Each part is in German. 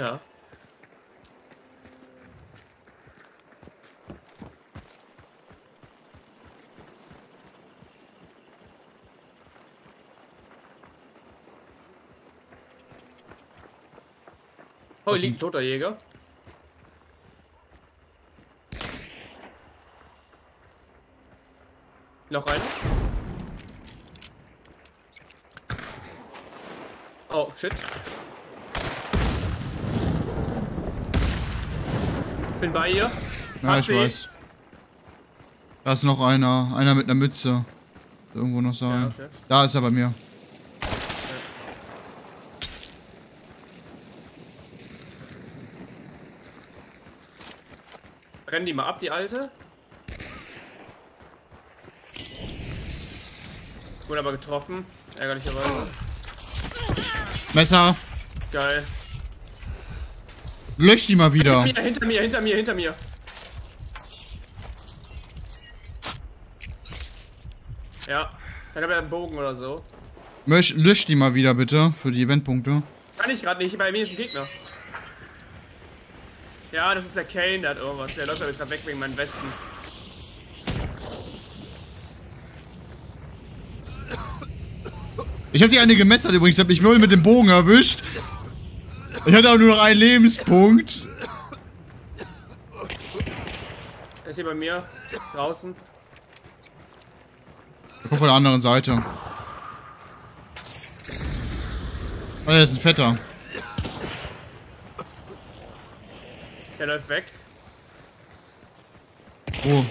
Ja. Oh, hier liegt ein toter Jäger. Noch einer? Oh, shit. Bin bei ihr. Ja, Hat ich sie. weiß. Da ist noch einer. Einer mit einer Mütze. Irgendwo noch sein. Ja, okay. Da ist er bei mir. Rennen die mal ab, die alte. Wurde aber getroffen. Ärgerlicherweise. Messer. Geil. Lösch die mal wieder. Hinter mir, hinter mir, hinter mir, hinter mir. Ja. Dann hat er einen Bogen oder so. Mösch, lösch die mal wieder bitte. Für die Eventpunkte. Kann ich gerade nicht, bei mir ist ein Gegner. Ja, das ist der Kane, der hat irgendwas. Der läuft aber jetzt gerade weg wegen meinem Westen. Ich hab die eine gemessert übrigens. Ich hab mich wohl mit dem Bogen erwischt. Ich hatte auch nur noch einen Lebenspunkt. Er ist hier bei mir. Draußen. Ich guck von der anderen Seite. Oh, der ist ein Fetter. Der läuft weg. Oh.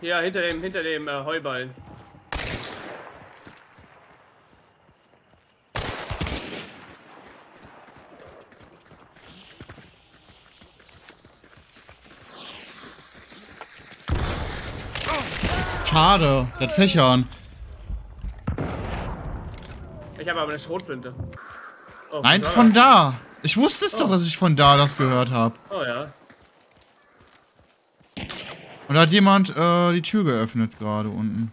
Hier, hinter dem, hinter dem äh, Heuballen. Schade. Der hat Fächern. Ich habe aber eine Schrotflinte. Oh, Nein, von das? da. Ich wusste es Oh. doch, dass ich von da das gehört habe. Oh ja. Und da hat jemand äh, die Tür geöffnet gerade unten.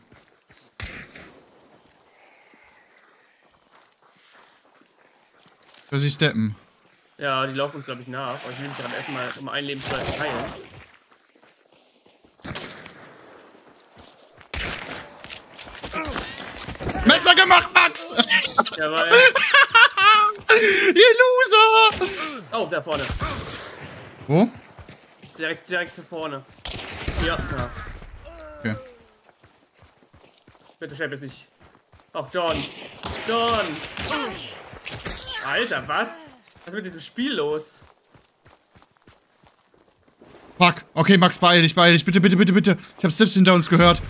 Für sie steppen. Ja, die laufen uns, glaube ich, nach. Aber ich will mich gerade erstmal um ein Leben zu heilen. Messer gemacht, Max! Jawohl. Ihr Loser! Oh, da vorne. Wo? Direkt, direkt da vorne. Ja, ja. Okay. Bitte schreib jetzt nicht. Ach, John. John. Alter, was? Was ist mit diesem Spiel los? Fuck. Okay, Max, beeil dich, beeil dich. Bitte, bitte, bitte, bitte. Ich hab Steps hinter uns gehört.